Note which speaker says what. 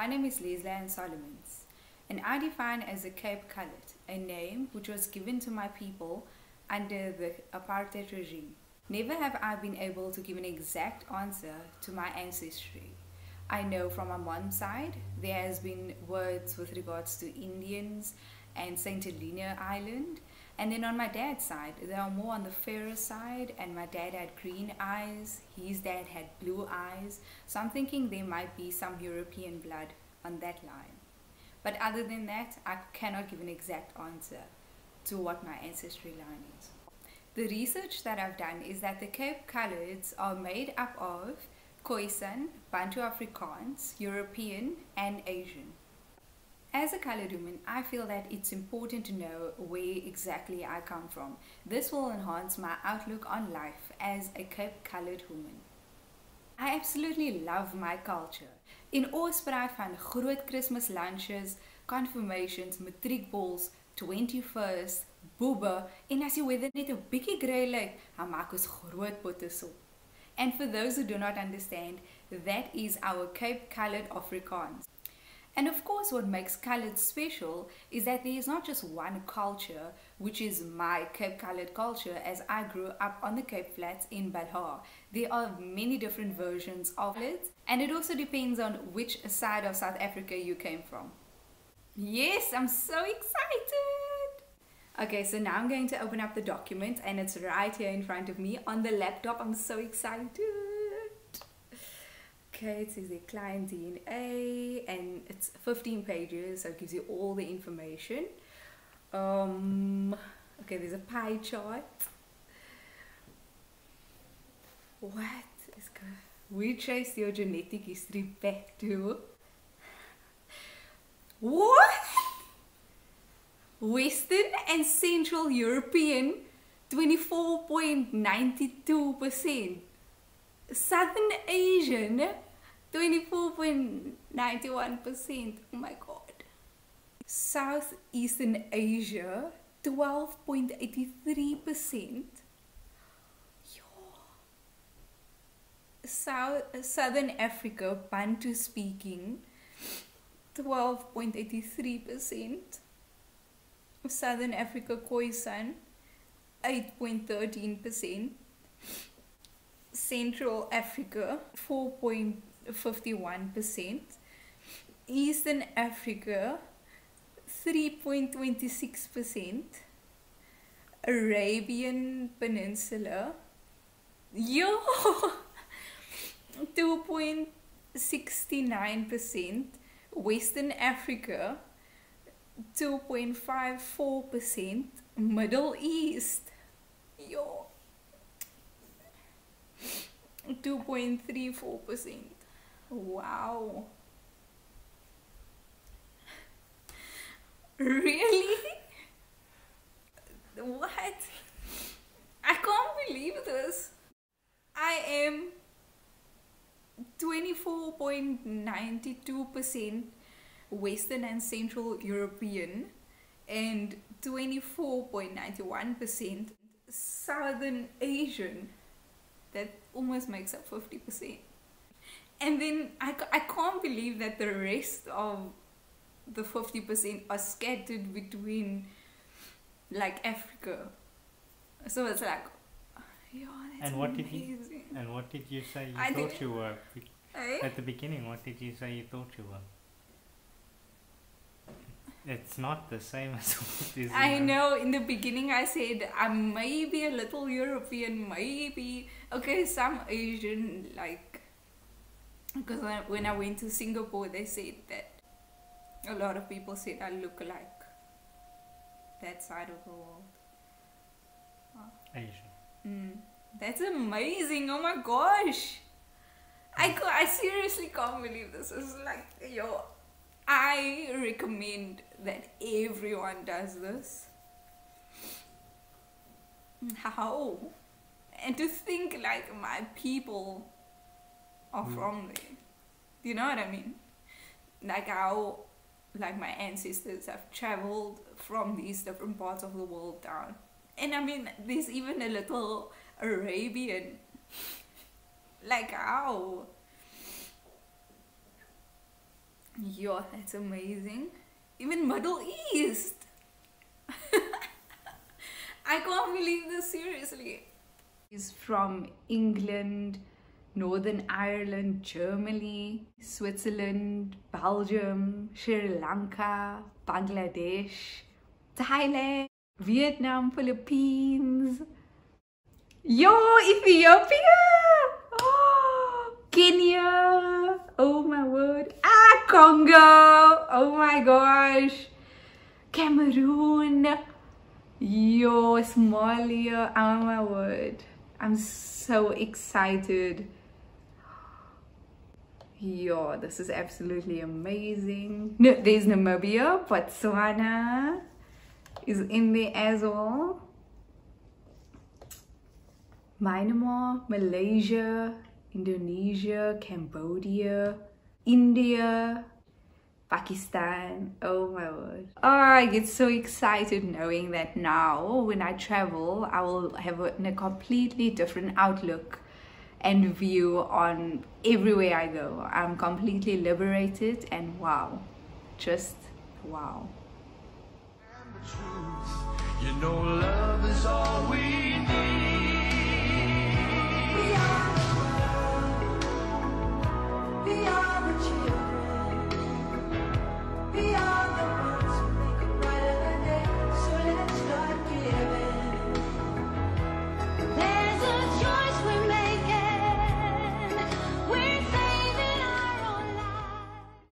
Speaker 1: My name is Lesley Solomons, and I define as a Cape Coloured a name which was given to my people under the apartheid regime. Never have I been able to give an exact answer to my ancestry. I know from my mom's side there has been words with regards to Indians and St. Helena Island. And then on my dad's side, they are more on the fairer side, and my dad had green eyes, his dad had blue eyes. So I'm thinking there might be some European blood on that line. But other than that, I cannot give an exact answer to what my ancestry line is. The research that I've done is that the Cape Coloreds are made up of Khoisan, Bantu Afrikaans, European, and Asian. As a colored woman, I feel that it's important to know where exactly I come from. This will enhance my outlook on life as a Cape colored woman. I absolutely love my culture. In oorspraak van groot Christmas lunches, confirmations, matriek balls, 21st, boebe en as die weather net 'n bietjie grey lyk, dan maak ons groot potte sop. And for those who do not understand, that is our Cape Coloured Afrikaans. And of course, what makes coloured special is that there is not just one culture, which is my Cape Coloured culture, as I grew up on the Cape Flats in Belhar. There are many different versions of it, and it also depends on which side of South Africa you came from. Yes, I'm so excited! Okay, so now I'm going to open up the document, and it's right here in front of me on the laptop. I'm so excited! Okay it says the client DNA and it's 15 pages so it gives you all the information. Um, okay there's a pie chart. What is good we traced your genetic history back to what? Western and Central European 24.92% Southern Asian 24.91%. Oh my god. Southeastern Asia, 12.83%. South, Southern Africa, Bantu speaking, 12.83%. Southern Africa, Khoisan, 8.13%. Central Africa, 4. 51%, Eastern Africa 3.26%, Arabian Peninsula yo 2.69%, Western Africa 2.54%, Middle East yo 2.34%. Wow. Really? What? I can't believe this. I am 24.92% Western and Central European and 24.91% Southern Asian. That almost makes up 50% and then I, I can't believe that the rest of the 50% are scattered between like Africa. So it's like, yeah,
Speaker 2: and what amazing. did you and what did you say you I thought you were eh? at the beginning? What did you say you thought you were? It's not the same as what is.
Speaker 1: I know. In the beginning, I said I may be a little European, maybe okay, some Asian, like because when I went to Singapore, they said that a lot of people said I look like that side of the world.
Speaker 2: Asian.
Speaker 1: Mm, that's amazing! Oh my gosh! I, I seriously can't believe this. is like, yo, I recommend that everyone does this. How? And to think like my people are mm. from there. Do you know what I mean? Like how like my ancestors have traveled from these different parts of the world down. And I mean there's even a little Arabian like how Yeah, that's amazing. Even Middle East. I can't believe this seriously. He's from England, Northern Ireland, Germany, Switzerland, Belgium, Sri Lanka, Bangladesh, Thailand, Vietnam, Philippines. Yo, Ethiopia! Oh, Kenya! Oh my word. Ah, Congo! Oh my gosh. Cameroon. Yo, Somalia. Oh my word. I'm so excited. Yo, this is absolutely amazing. No, there's Namibia, Botswana is in there as well. Myanmar, Malaysia, Indonesia, Cambodia, India, Pakistan. Oh my word. Oh, I get so excited knowing that now when I travel, I will have a, a completely different outlook and view on everywhere I go. I'm completely liberated and wow, just wow.